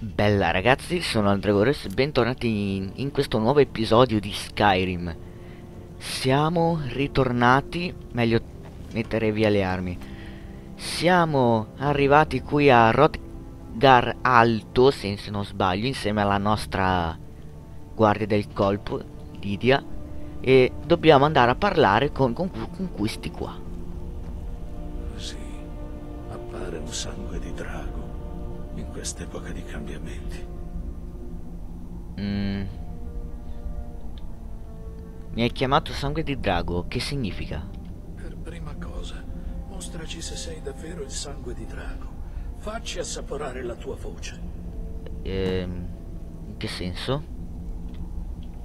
Bella ragazzi, sono Andragores e bentornati in, in questo nuovo episodio di Skyrim. Siamo ritornati, meglio mettere via le armi. Siamo arrivati qui a Rodgar Alto, se, se non sbaglio, insieme alla nostra guardia del colpo, Lidia, e dobbiamo andare a parlare con, con, con questi qua. Sì, appare un sangue di drago quest'epoca di cambiamenti. Mm. Mi hai chiamato sangue di drago, che significa? Per prima cosa, mostraci se sei davvero il sangue di drago. Facci assaporare la tua voce. Ehm, in che senso?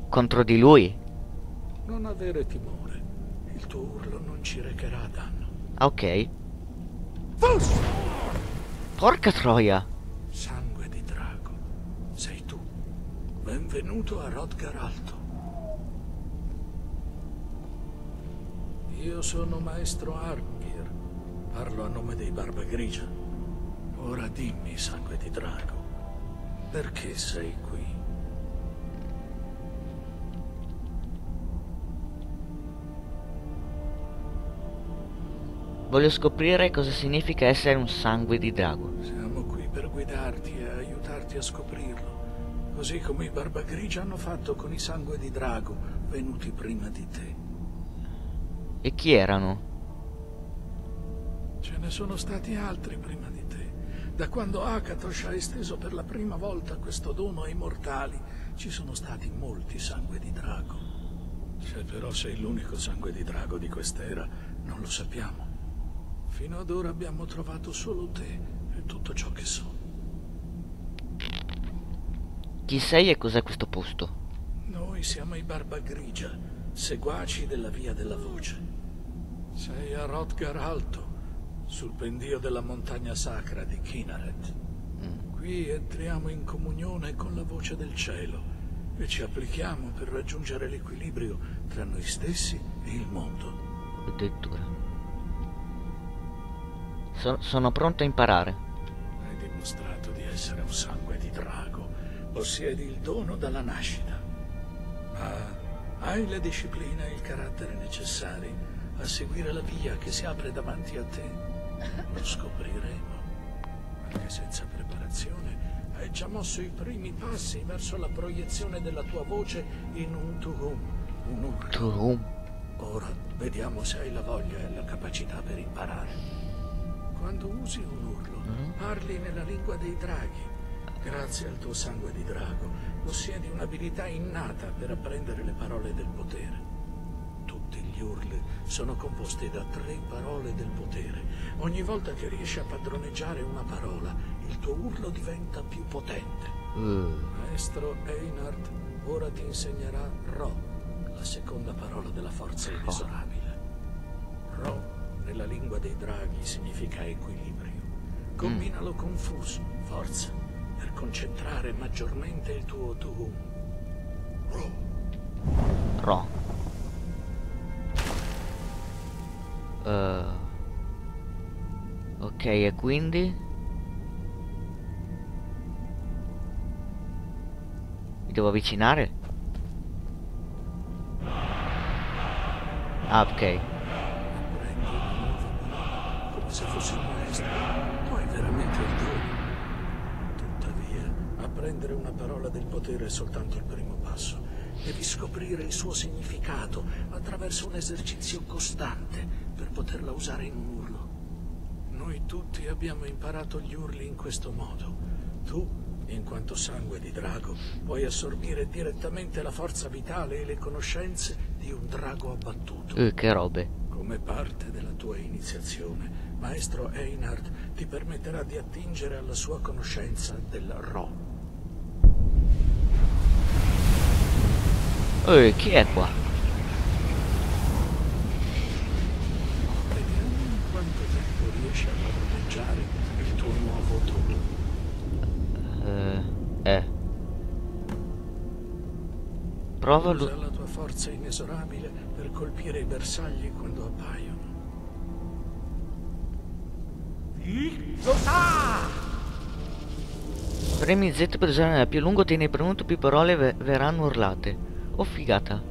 Contro di lui? Non avere timore. Il tuo urlo non ci recherà danno. Ah, ok. Porca troia! Benvenuto a Rodgar Alto. Io sono maestro Armgir. Parlo a nome dei Barba Grigia. Ora dimmi, sangue di drago, perché sei qui? Voglio scoprire cosa significa essere un sangue di drago. Siamo qui per guidarti e aiutarti a scoprirlo. Così come i Barba Grigia hanno fatto con i sangue di drago venuti prima di te. E chi erano? Ce ne sono stati altri prima di te. Da quando Akatosh ha esteso per la prima volta questo dono ai mortali, ci sono stati molti sangue di drago. Se però sei l'unico sangue di drago di quest'era, non lo sappiamo. Fino ad ora abbiamo trovato solo te e tutto ciò che so. Chi sei e cos'è questo posto? Noi siamo i Barba Grigia, seguaci della Via della Voce. Sei a Rodgar Alto, sul pendio della montagna sacra di Kinaret. Qui entriamo in comunione con la voce del cielo e ci applichiamo per raggiungere l'equilibrio tra noi stessi e il mondo. Addirittura. So- sono pronto a imparare. Hai dimostrato di essere un sangue di drago, possiedi il dono dalla nascita. Ma hai la disciplina e il carattere necessari a seguire la via che si apre davanti a te. Lo scopriremo. Anche senza preparazione, hai già mosso i primi passi verso la proiezione della tua voce in un tuhum, un urlo. Turum. Ora vediamo se hai la voglia e la capacità per imparare. Quando usi un urlo, parli nella lingua dei draghi. Grazie al tuo sangue di drago, possiedi un'abilità innata per apprendere le parole del potere. Tutti gli urli sono composti da tre parole del potere. Ogni volta che riesci a padroneggiare una parola, il tuo urlo diventa più potente. Uh, Maestro Einhard ora ti insegnerà Ro, la seconda parola della forza inesorabile. Ro, nella lingua dei draghi, significa equilibrio. Combinalo con Fus, forza, concentrare maggiormente il tuo Tuhum. Ro, Ro. Eh, ok, e quindi? Mi devo avvicinare? Ah, ok. Apprendere una parola del potere è soltanto il primo passo. Devi scoprire il suo significato attraverso un esercizio costante per poterla usare in un urlo. Noi tutti abbiamo imparato gli urli in questo modo. Tu, in quanto sangue di drago, puoi assorbire direttamente la forza vitale e le conoscenze di un drago abbattuto. Eh, che robe. Come parte della tua iniziazione, Maestro Einhard ti permetterà di attingere alla sua conoscenza del Ro. Eh, chi è qua? Vediamo in quanto tempo riesci a padroneggiare il tuo nuovo dono. Eh, eh. Prova lu- Usa la tua forza inesorabile per colpire i bersagli quando appaiono. Lo sa! Premi Z per usare più a lungo tieni premuto più parole ve verranno urlate. Oh figata.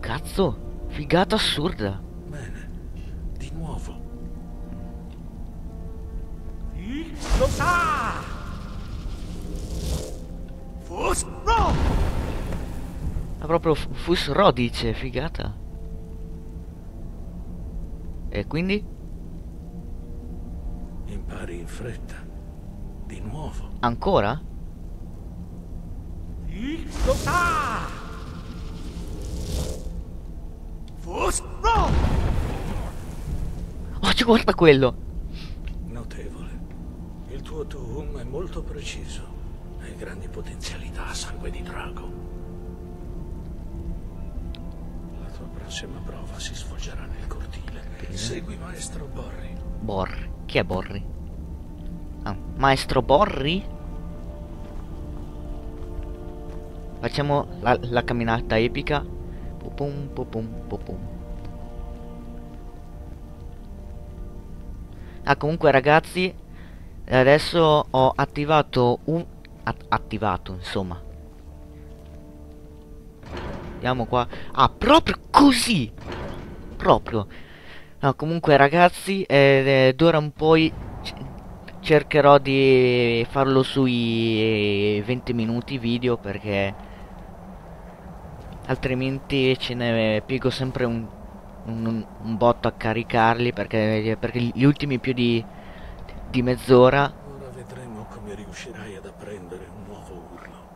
Cazzo, figata assurda. Bene, di nuovo. Lo sa! Fusro! Ha proprio Fusro dice, figata. E quindi? Impari in fretta. Di nuovo. Ancora? Lo sa! Fusro! Oh, ci guarda quello! Notevole. Il tuo Tuhum è molto preciso. Hai grandi potenzialità a sangue di drago. La tua prossima prova si svolgerà nel cortile. Segui maestro Borri. Borri. Chi è Borri? Ah, maestro Borri? Facciamo la, la camminata epica. Pupum, pupum, pupum. Ah, comunque ragazzi, adesso ho attivato un... at- attivato, insomma. Andiamo qua. Ah, proprio così! Proprio. No, comunque ragazzi, eh, d'ora in poi cercherò di farlo sui 20 minuti video perché altrimenti ce ne piego sempre un, un, un botto a caricarli perché, perché gli ultimi più di, di mezz'ora, Ora vedremo come riuscirai ad apprendere un nuovo urlo.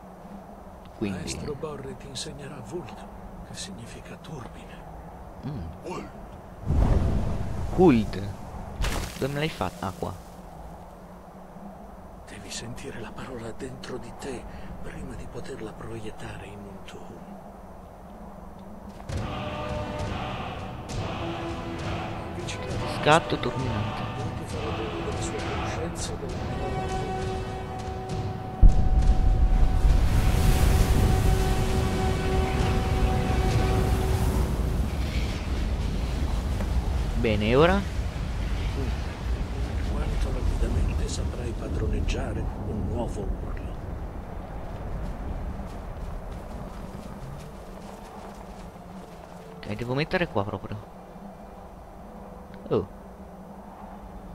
quindi... Maestro Borri ti insegnerà Vult, che significa turbine. Mm. Huld. Dove me l'hai fatta? Ah, qua. Devi sentire la parola dentro di te prima di poterla proiettare in un Tuhum. Avvicinati Scatto torminante. Io ti farò dono delle sue conoscenze e della mia natura. Bene, ora? Quanto rapidamente saprai padroneggiare un nuovo urlo. Ok, devo mettere qua proprio. Oh.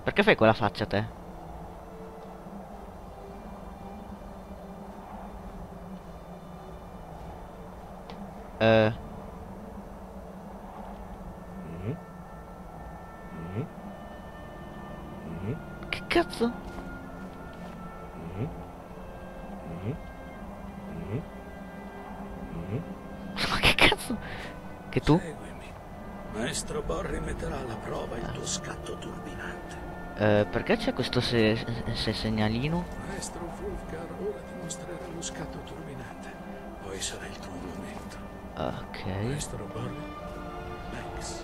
Perché fai quella faccia te? Eh, che cazzo? Che tu? Seguimi. Maestro Borri metterà alla prova il tuo scatto turbinante. Eh, perché c'è questo se, se segnalino? Maestro Fulgar ora dimostrerà lo scatto turbinante. Poi sarà il tuo momento. Ok. Maestro Borri, Max.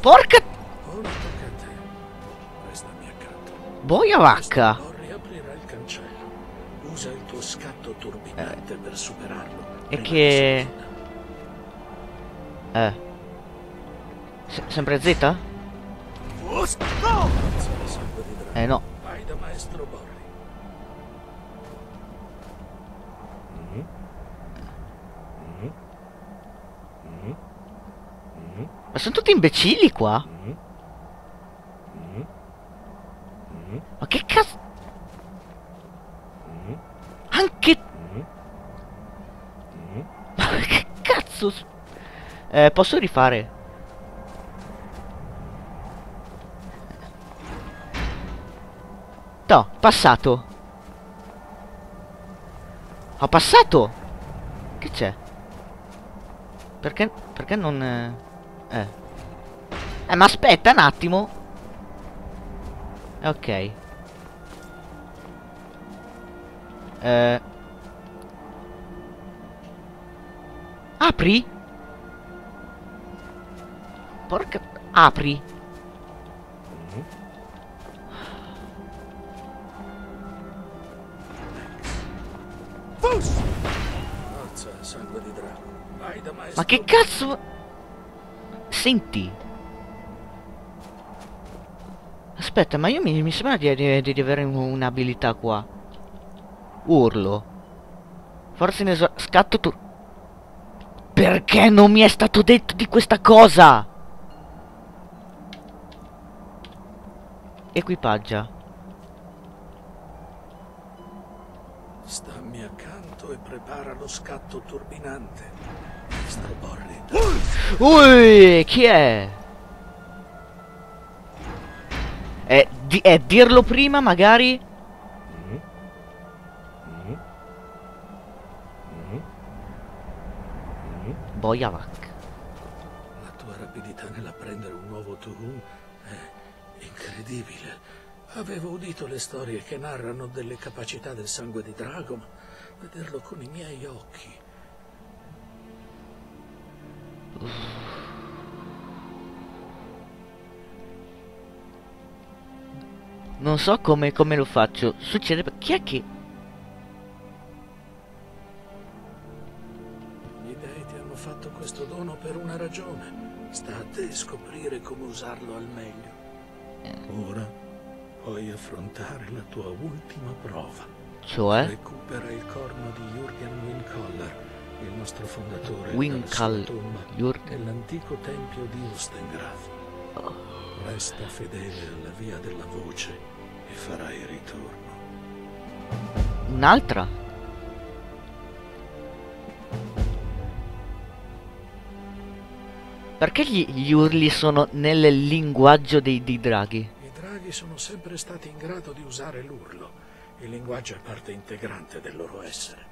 Porca Ora tocca a te. Restami accanto. boia vacca! Borri aprirà il cancello. Usa il tuo scatto turbinante per superarlo. E che-. Eh. Se- sempre Z? Eh no. Vai da Maestro Borri. Ma sono tutti imbecilli qua? Ma che cazzo? Anche... Ma che cazzo? s- Eh, posso rifare? No, passato. Ho passato! Che c'è? Perché, perché non... eh, Eh. Eh, ma aspetta un attimo. Ok. Eh. Apri? Porca... Apri. Ma che cazzo... Senti. aspetta, ma io mi, mi sembra di, di, di avere un'abilità qua. Urlo. Forse ne so... Scatto tu... Perché non mi è stato detto di questa cosa? Equipaggia. Stammi accanto e prepara lo scatto turbinante. Borley. Ui, chi è? Eh, di- eh, dirlo prima magari? Boyavak. La Avevo udito le storie che narrano delle capacità del sangue di drago, ma vederlo con i miei occhi. Non so come, come lo faccio. Succede... Chi è che... Gli dei ti hanno fatto questo dono per una ragione. Sta a te scoprire come usarlo al meglio. Puoi affrontare la tua ultima prova. Cioè? Recupera il corno di Jürgen Winkoller, il nostro fondatore tomba Jürgen. nell'antico tempio di Ostengraf. Resta fedele alla via della voce e farai ritorno. Un'altra? Perché gli, gli urli sono nel linguaggio dei, dei draghi? I draghi sono sempre stati in grado di usare l'urlo. Il linguaggio è parte integrante del loro essere.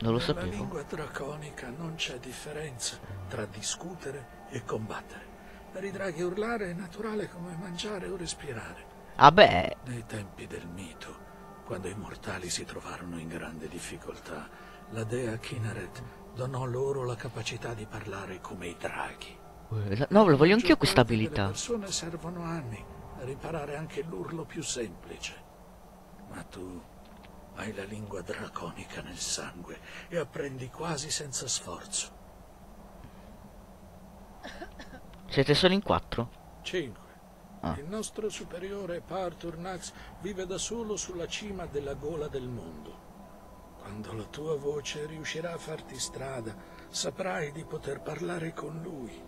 Non lo Nella sapevo. lingua draconica non c'è differenza tra discutere e combattere. Per i draghi urlare è naturale come mangiare o respirare. Ah beh, Nei tempi del mito, quando i mortali si trovarono in grande difficoltà, la dea Kinneret donò loro la capacità di parlare come i draghi. no, lo voglio anch'io questa abilità. persone servono anni per imparare anche l'urlo più semplice. Ma tu hai la lingua draconica nel sangue e apprendi quasi senza sforzo. Siete solo in quattro? 5. Ah. Il nostro superiore Parturnax vive da solo sulla cima della gola del mondo. Quando la tua voce riuscirà a farti strada, saprai di poter parlare con lui.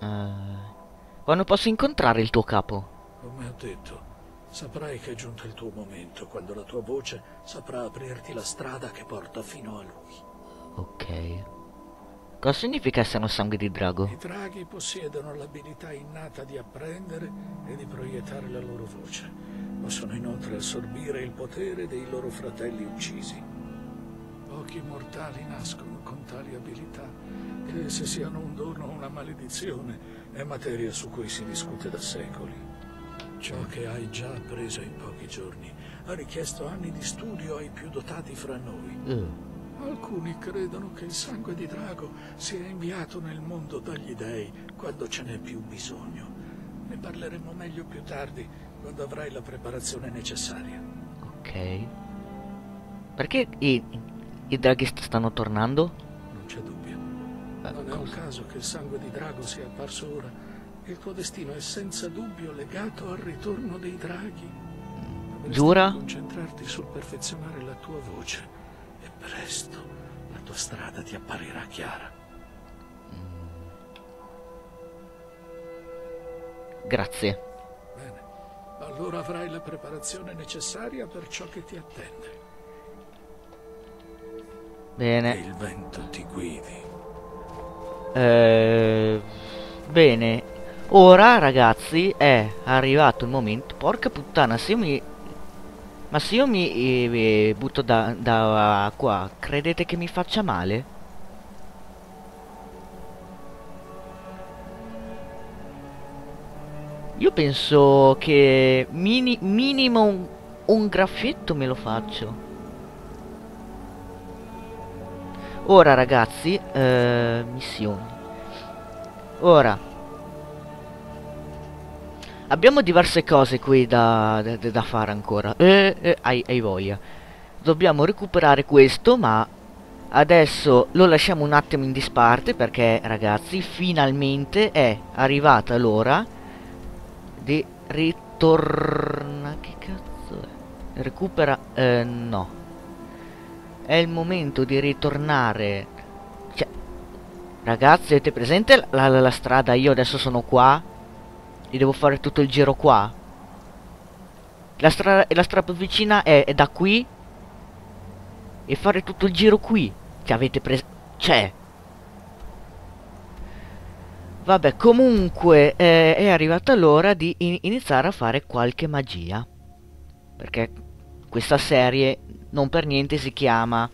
Eh, quando posso incontrare il tuo capo? Come ho detto, saprai che è giunto il tuo momento, quando la tua voce saprà aprirti la strada che porta fino a lui. Ok. Cosa significa essere un sangue di drago? I draghi possiedono l'abilità innata di apprendere e di proiettare la loro voce. Possono inoltre assorbire il potere dei loro fratelli uccisi. Pochi mortali nascono con tali abilità, che se siano un dono o una maledizione è materia su cui si discute da secoli. Ciò che hai già appreso in pochi giorni ha richiesto anni di studio ai più dotati fra noi. Eh, Alcuni credono che il sangue di drago sia inviato nel mondo dagli dei quando ce n'è più bisogno. Ne parleremo meglio più tardi, quando avrai la preparazione necessaria. ok. Perché i, i draghi st- stanno tornando? Non c'è dubbio. Non è un caso che il sangue di drago sia apparso ora. Il tuo destino è senza dubbio legato al ritorno dei draghi. Dovresti Giura? concentrarti sul perfezionare la tua voce e presto la tua strada ti apparirà chiara. Grazie. Bene, allora avrai la preparazione necessaria per ciò che ti attende. E Bene. il vento ti guidi. Eh, bene. Ora, ragazzi, è arrivato il momento. Porca puttana, se io mi. Ma se io mi eh, butto da, da qua, credete che mi faccia male? Io penso che mini- minimo un, un graffietto me lo faccio. Ora ragazzi, eh, missioni. Ora. Abbiamo diverse cose qui da, da- da fare ancora. Eh, eh, hai, hai voglia. Dobbiamo recuperare questo, ma adesso lo lasciamo un attimo in disparte perché ragazzi, finalmente è arrivata l'ora di ritorna... Che cazzo è? Recupera... Eh, no. È il momento di ritornare... Cioè... Ragazzi, avete presente la, la, la strada? Io adesso sono qua. E devo fare tutto il giro qua. La strada, la strada più vicina è, è da qui. E fare tutto il giro qui. Cioè, avete preso... Cioè... Vabbè, comunque eh, è arrivata l'ora di in iniziare a fare qualche magia. Perché questa serie non per niente si chiama...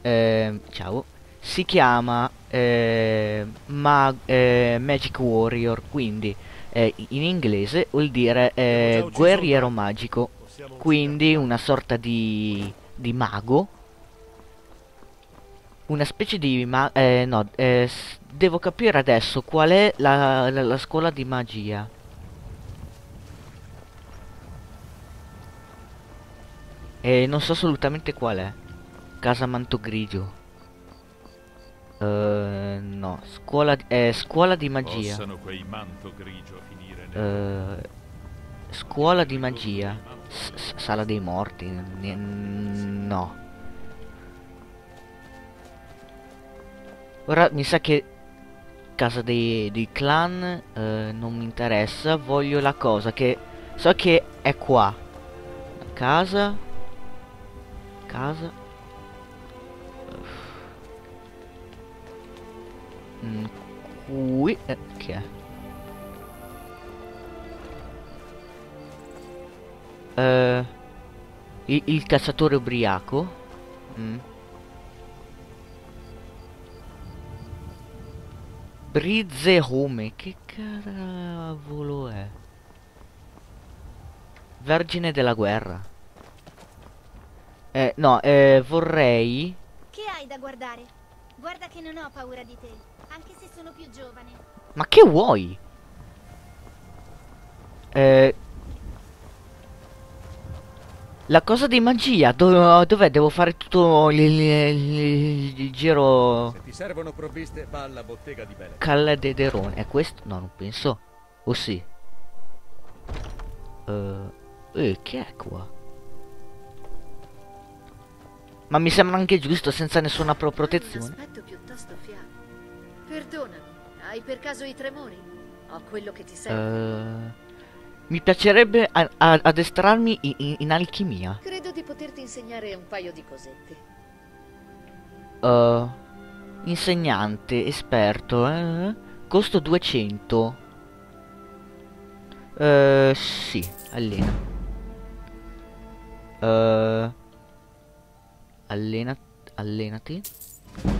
Eh, ciao. Si chiama eh, Ma eh, Magic Warrior, quindi eh, in inglese vuol dire eh, guerriero magico. Quindi una sorta di, di mago una specie di ma eh, no, devo capire adesso qual è la, la, la scuola di magia. E non so assolutamente qual è. Casa Manto Grigio. Uh, no, scuola, eh, scuola di magia. Uh, scuola di magia. S sala dei morti. N no. Ora mi sa che casa dei, dei clan eh, non mi interessa. Voglio la cosa che so che è qua. Casa. Casa. Mm, qui. Eh, che è? Uh, il, il, cacciatore ubriaco. Mm. Brizze Home, che cavolo è? Vergine della guerra. Eh, no, eh, vorrei... Che hai da guardare? Guarda che non ho paura di te, anche se sono più giovane. Ma che vuoi? Eh, la cosa di magia, dov dov'è? Devo fare tutto il, il, il, giro... Se ti servono provviste, va alla bottega di Bele. Calle de Derone, è questo? No, non penso. O oh, sì? Uh, eh, che è qua? Ma mi sembra anche giusto, senza nessuna pro protezione. Perdonami, hai per caso i tremori? Ho quello che ti serve. Uh... Mi piacerebbe addestrarmi in, in, alchimia. Credo di poterti insegnare un paio di cosette. Uh, insegnante, esperto, eh? Costo 200. Uh, sì, allena. Uh, allena, allenati.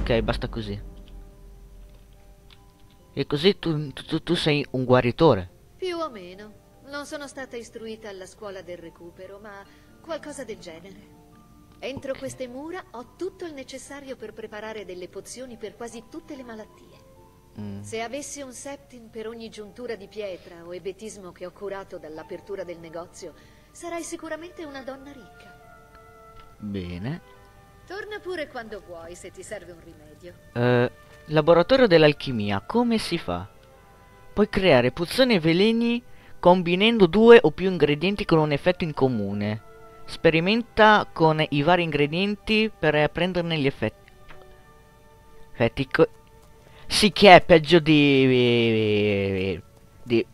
Ok, basta così. E così tu, tu, tu sei un guaritore. Più o meno. Non sono stata istruita alla scuola del recupero, ma qualcosa del genere. Entro queste mura ho tutto il necessario per preparare delle pozioni per quasi tutte le malattie. Mm. Se avessi un septim per ogni giuntura di pietra o ebetismo che ho curato dall'apertura del negozio, sarai sicuramente una donna ricca. Bene. Torna pure quando vuoi se ti serve un rimedio. Uh, laboratorio dell'alchimia, come si fa? Puoi creare pozioni e veleni combinando due o più ingredienti con un effetto in comune. Sperimenta con i vari ingredienti per apprenderne gli effetti. Effetti sì che è peggio di... di...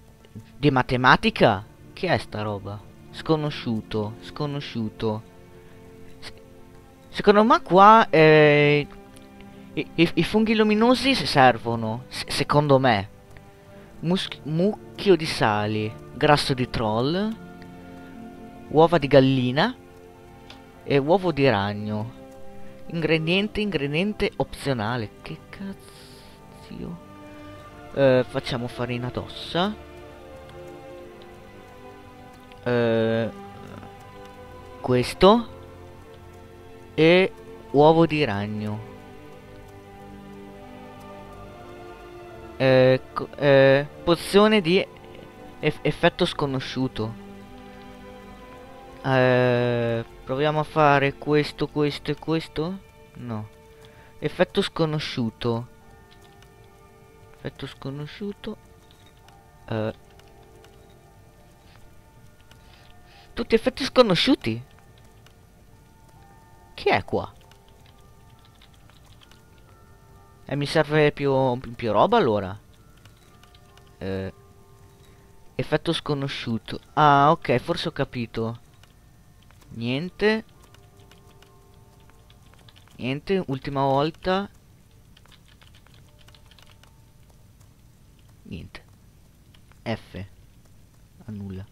di matematica? Che è sta roba? Sconosciuto, sconosciuto. Secondo me qua eh, i, i, funghi luminosi servono, secondo me. Musch mucchio di sali, grasso di troll, uova di gallina e uovo di ragno. Ingrediente, ingrediente opzionale. Che cazzo? Eh, facciamo farina d'ossa. Eh, questo. E uovo di ragno. Eh, eh, pozione di eff effetto sconosciuto. Eh, proviamo a fare questo, questo e questo. No. Effetto sconosciuto. Effetto sconosciuto. Eh. Tutti effetti sconosciuti. Chi è qua? E mi serve più, più roba allora. Eh, effetto sconosciuto. Ah, ok, forse ho capito. Niente. Niente, ultima volta. Niente. F. Annulla.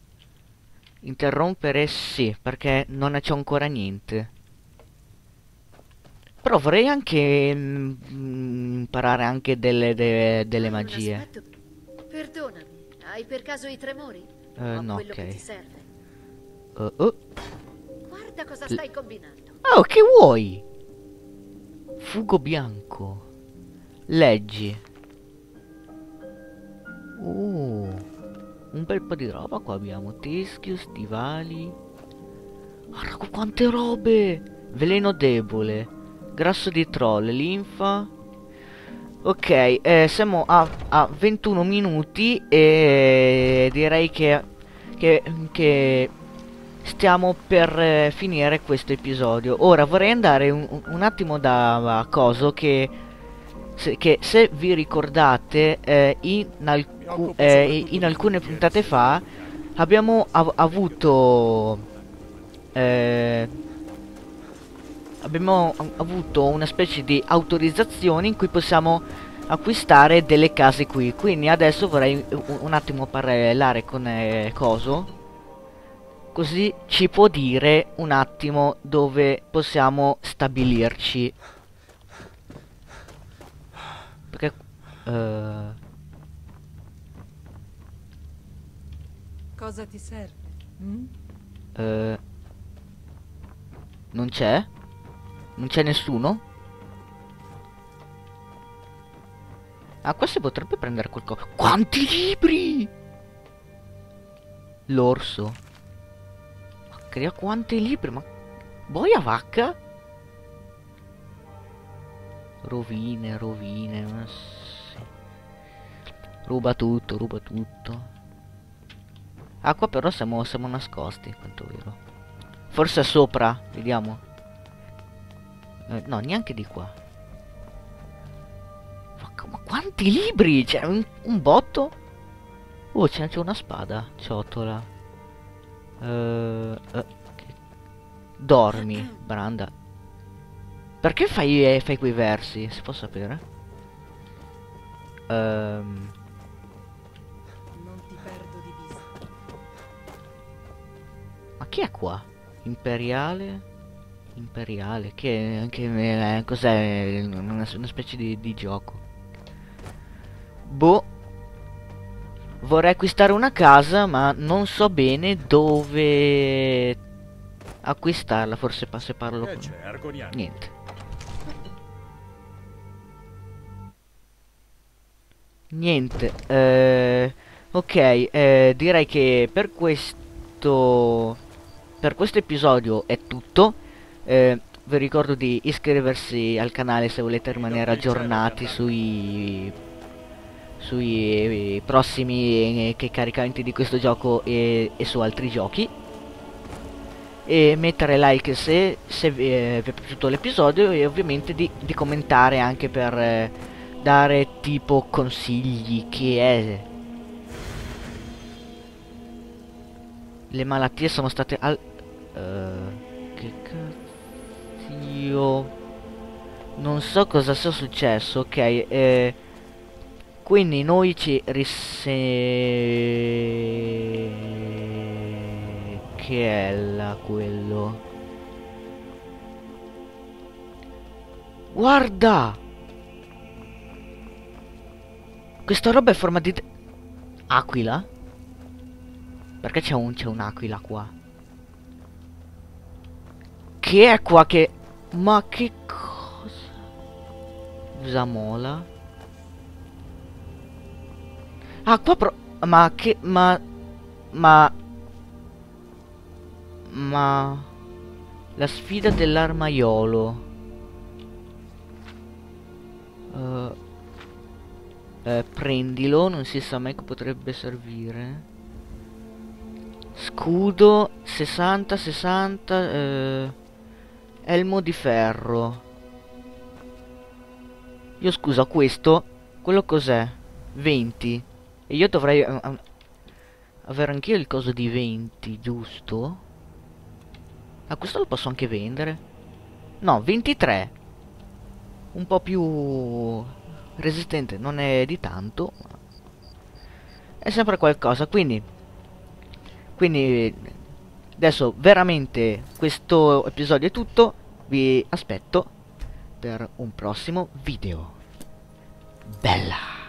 Interrompere sì, perché non c'è ancora niente. Però vorrei anche mm, imparare anche delle, de- delle magie. Perdonami, hai per caso i tremori? Ho no, ok. ti serve. Oh, oh. Guarda cosa stai combinando. Oh, che vuoi? Fugo bianco. Leggi. Uh, un bel po' di roba qua abbiamo. Teschio, stivali. Guarda quante robe! Veleno debole. Grasso di troll, linfa. Ok, eh, siamo a, a 21 minuti e direi che, che, che stiamo per eh, finire questo episodio. Ora vorrei andare un, un attimo da a coso che se, che se vi ricordate eh, in, alcu- eh, in alcune puntate fa abbiamo av- avuto eh, abbiamo avuto una specie di autorizzazione in cui possiamo acquistare delle case qui quindi adesso vorrei un, un attimo parlare con eh, coso così ci può dire un attimo dove possiamo stabilirci perché eh, Cosa ti serve? mm? eh, non c'è non c'è nessuno? Ah qua si potrebbe prendere qualcosa quanti libri? L'orso. Ma crea quanti libri? Ma boia vacca. Rovine rovine ma sì. ruba tutto ruba tutto. Ah qua però siamo, siamo nascosti quanto vero. Forse sopra vediamo Eh, no neanche di qua. Ma quanti libri? C'è un, un botto? Oh c'è c'è una spada ciotola. Eh, che- dormi Branda. Perché fai, eh, fai quei versi? Si può sapere? Vista. Ma chi è qua? Imperiale? Imperiale? Che, che eh, cos'è? Una, una specie di, di gioco. Boh. Vorrei acquistare una casa, ma non so bene dove acquistarla. Forse se parlo Che con... Niente. Niente. eh, ok, eh, direi che per questo per questo episodio è tutto. Eh, vi ricordo di iscriversi al canale se volete rimanere aggiornati sui sui prossimi eh, che caricamenti di questo gioco e, e su altri giochi. E mettere like se, se vi, eh, vi è piaciuto l'episodio e ovviamente di, di commentare anche per eh, dare tipo consigli che è. Le malattie sono state al eh, che cazzo non so cosa sia successo ok? Eh, quindi noi ci rise che è là quello? Guarda! Questa roba è forma di aquila? Perché c'è un c'è un'aquila qua? Che è qua che ma che cosa? Zamola Ah qua pro ma che ma ma ma la sfida dell'armaiolo. Eh, eh, prendilo non si sa mai che potrebbe servire. Scudo 60, 60, eh, elmo di ferro. Io scusa, questo, quello cos'è? 20. E io dovrei eh, avere anch'io il coso di 20, giusto? Ah, questo lo posso anche vendere? No, 23. Un po' più resistente, non è di tanto. ma È sempre qualcosa, quindi... Quindi... Adesso veramente questo episodio è tutto. Vi aspetto per un prossimo video. Bella!